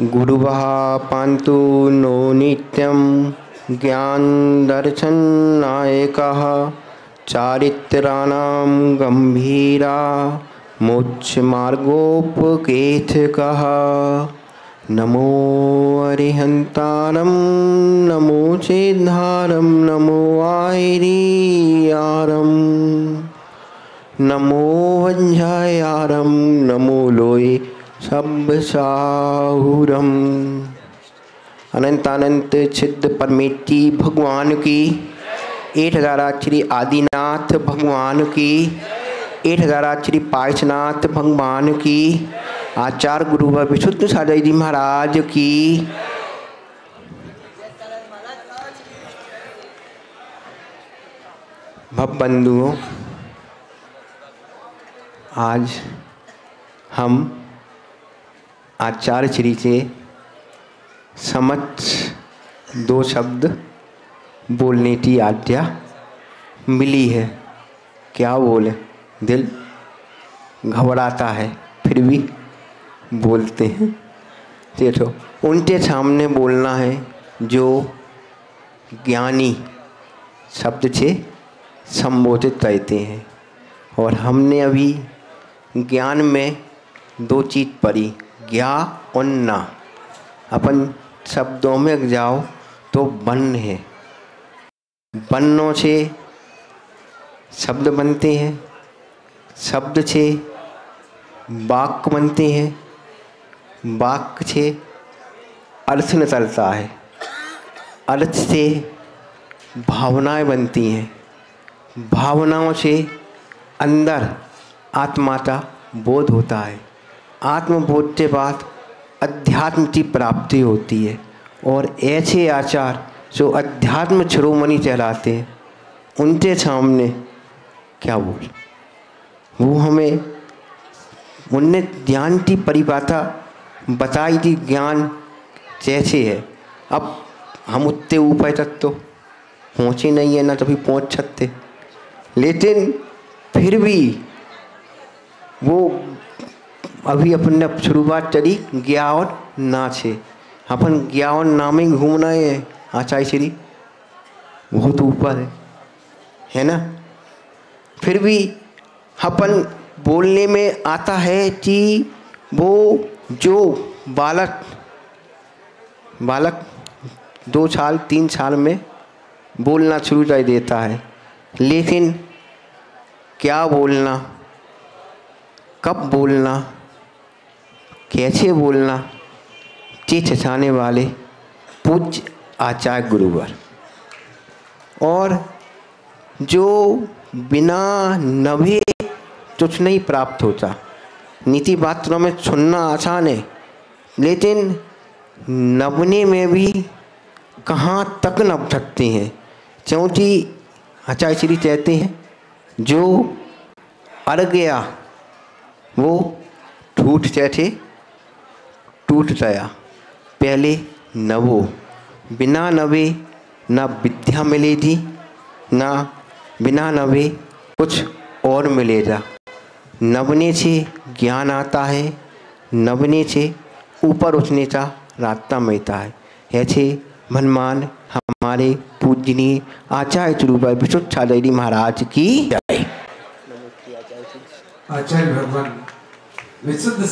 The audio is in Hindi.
गुरुवः पान्तु नो नित्यं ज्ञानदर्शननायकः, चारित्राणां गम्भीरा मोक्षमार्गोपकेथकः। नमो अरिहन्तारं नमो चेद्धारं, नमो आयरीयारं। नमो वञ्झायारं नमो लोये साहुरम अनंत अनंत छिद्ध परमेटी भगवान की। एक हजाराक्षरी आदिनाथ भगवान की। एक हजाराक्षरी पायसनाथ भगवान की। आचार्य गुरु विशुद्ध साजय जी महाराज की। भव बंधुओं, आज हम आचार्य श्री से समक्ष दो शब्द बोलने की आज्ञा मिली है। क्या बोले? दिल घबराता है, फिर भी बोलते हैं। देखो, उनके सामने बोलना है जो ज्ञानी शब्द से संबोधित करते हैं। और हमने अभी ज्ञान में दो चीज़ पढ़ी। ज्ञा और ना अपन शब्दों में जाओ तो बन है। बन्नों से शब्द बनते हैं। शब्द से वाक्य बनते हैं। वाक्य से अर्थ निकलता है। अर्थ से भावनाएँ बनती हैं। भावनाओं से अंदर आत्मा का बोध होता है। आत्मबोध के बाद अध्यात्म की प्राप्ति होती है। और ऐसे आचार जो अध्यात्म छिरोमणि चलाते हैं, उनके सामने क्या बोल? वो हमें उनने ज्ञान की परिभाषा बताई थी, ज्ञान जैसे है। अब हम उतने ऊपर तक तो पहुँचे नहीं है, ना कभी पहुँच सकते। लेकिन फिर भी वो अभी अपन ने शुरुआत करी ज्ञान ना से अपन ज्ञान नाम ही घूमना है, आचार्य श्री। बहुत ऊपर है। है ना? फिर भी अपन बोलने में आता है कि वो जो बालक बालक दो साल, तीन साल में बोलना शुरू कर देता है। लेकिन क्या बोलना, कब बोलना कैसे बोलना? चित छाने वाले पूज्य आचार्य गुरुवर। और जो बिना नभे कुछ नहीं प्राप्त होता, नीति पात्रों में सुनना आसान है, लेकिन नबने में भी कहाँ तक नब सकते हैं? क्योंकि आचार्य श्री कहते हैं, जो अड़ गया, वो ठूठ कैसे टूट गया पहले नवो बिना नवे ना विद्या मिलेगी, ना बिना नवे कुछ और मिलेगा। नवने से ज्ञान आता है नवने से ऊपर उठने का रास्ता मिलता है। ऐसे मनमान हमारे पूजनीय आचार्य चुरूबा विशुद्ध छादेरी महाराज की जय। आचार्य भगवान, विशुद्ध